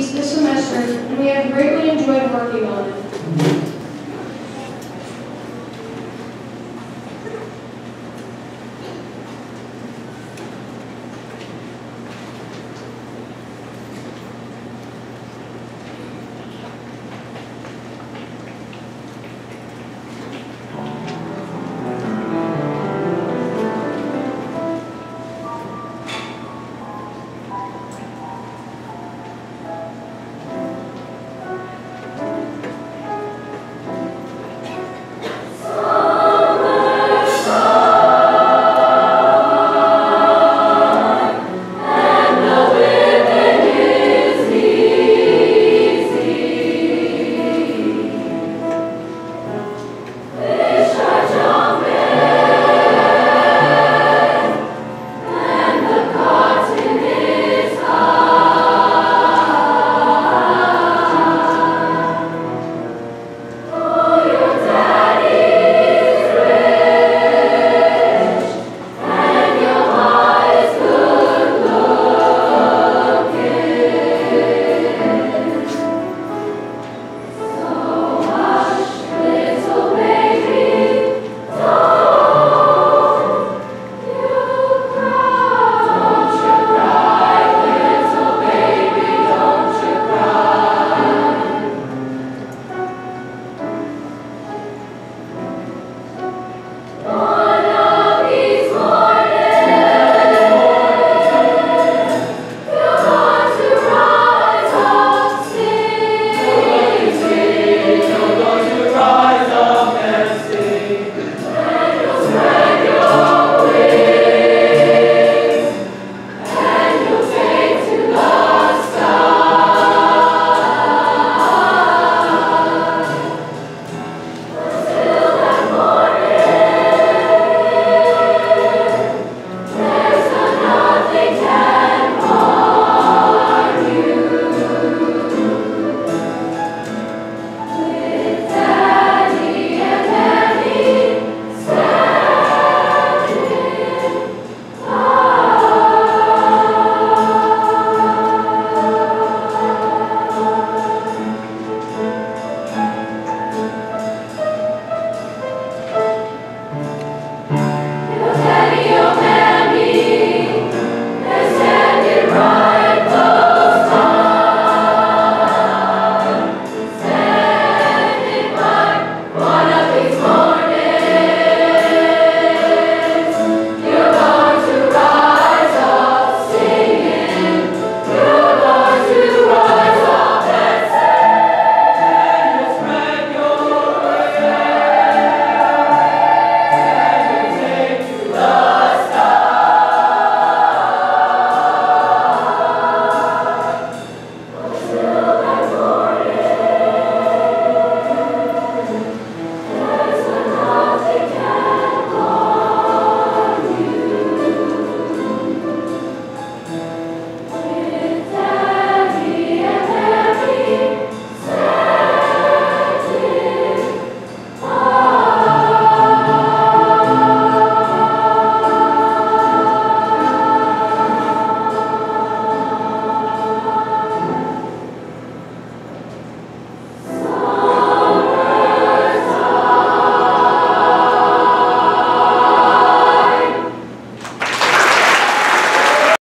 piece this semester, and we have greatly enjoyed working on it.